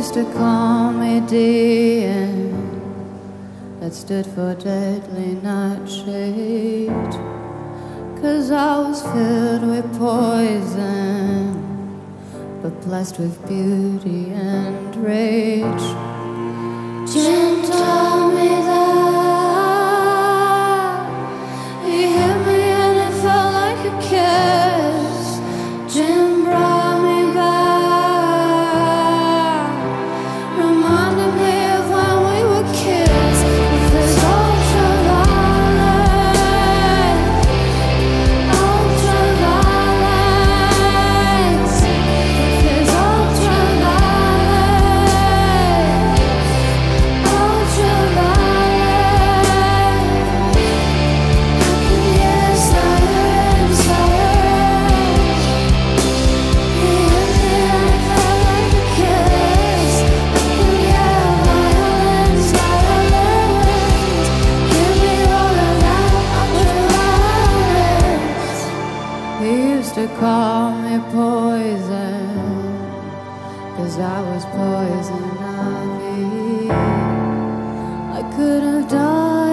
used to call me DN. That stood for deadly nightshade. Cause I was filled with poison, but blessed with beauty and rage. Jim told me that call me poison Cause I was poison ivy I could have died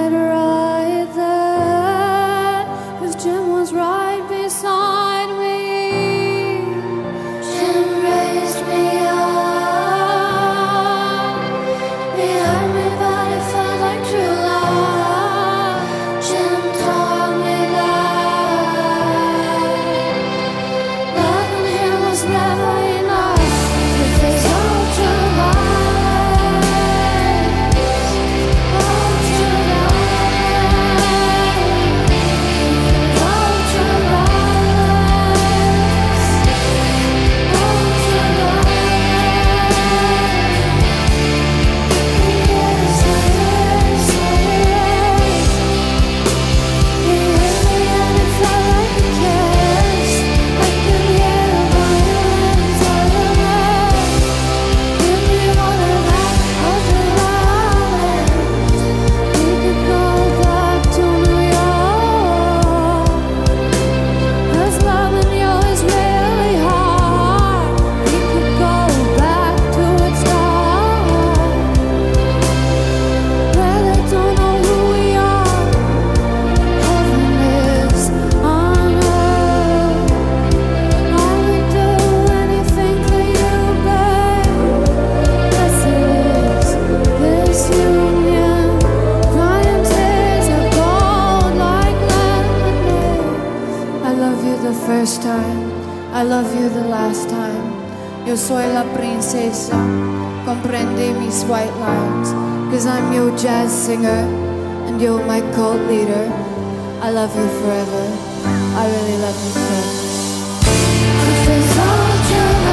first time, I love you the last time. Yo soy la princesa, comprende mis white lines. Cause I'm your jazz singer, and you're my cult leader. I love you forever, I really love you so. This is all true.